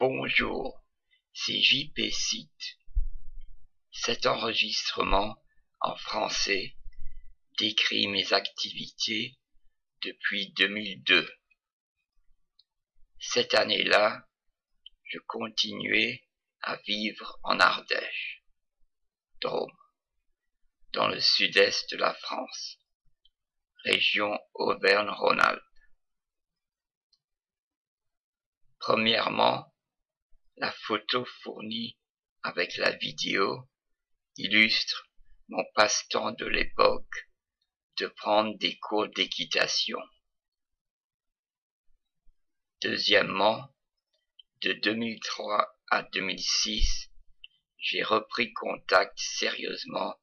Bonjour, c'est JP Site. Cet enregistrement en français décrit mes activités depuis 2002. Cette année-là, je continuais à vivre en Ardèche, Drôme, dans le sud-est de la France, région Auvergne-Rhône-Alpes. Premièrement, la photo fournie avec la vidéo illustre mon passe-temps de l'époque de prendre des cours d'équitation. Deuxièmement, de 2003 à 2006, j'ai repris contact sérieusement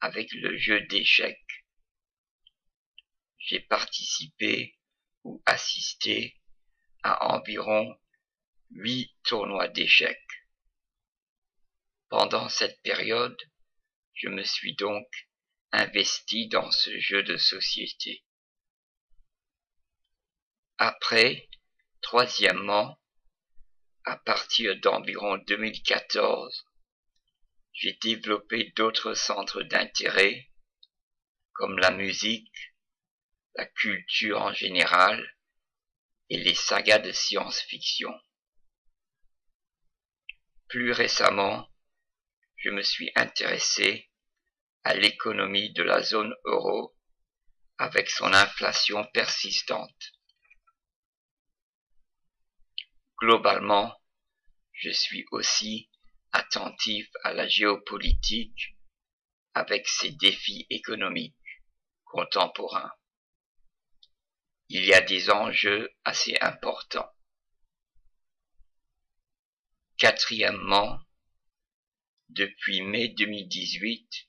avec le jeu d'échecs. J'ai participé ou assisté à environ huit tournois d'échecs. Pendant cette période, je me suis donc investi dans ce jeu de société. Après, troisièmement, à partir d'environ 2014, j'ai développé d'autres centres d'intérêt comme la musique, la culture en général et les sagas de science-fiction. Plus récemment, je me suis intéressé à l'économie de la zone euro avec son inflation persistante. Globalement, je suis aussi attentif à la géopolitique avec ses défis économiques contemporains. Il y a des enjeux assez importants. Quatrièmement, depuis mai 2018,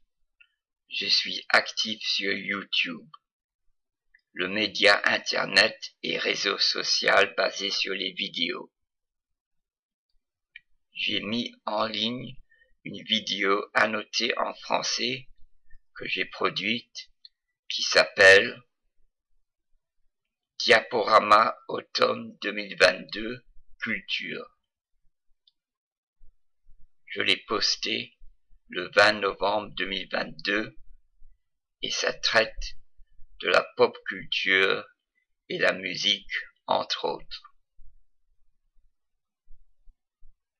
je suis actif sur YouTube, le média Internet et réseau social basé sur les vidéos. J'ai mis en ligne une vidéo annotée en français que j'ai produite qui s'appelle Diaporama automne 2022 Culture. Je l'ai posté le 20 novembre 2022 et ça traite de la pop culture et la musique entre autres.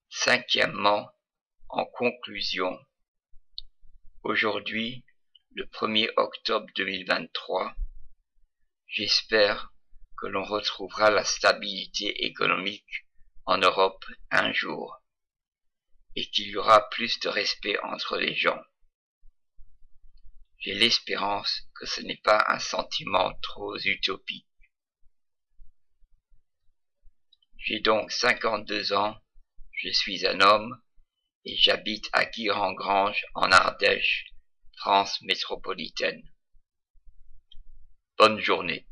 Cinquièmement, en conclusion, aujourd'hui, le 1er octobre 2023, j'espère que l'on retrouvera la stabilité économique en Europe un jour et qu'il y aura plus de respect entre les gens. J'ai l'espérance que ce n'est pas un sentiment trop utopique. J'ai donc 52 ans, je suis un homme et j'habite à Guire-en-Grange en Ardèche, France métropolitaine. Bonne journée.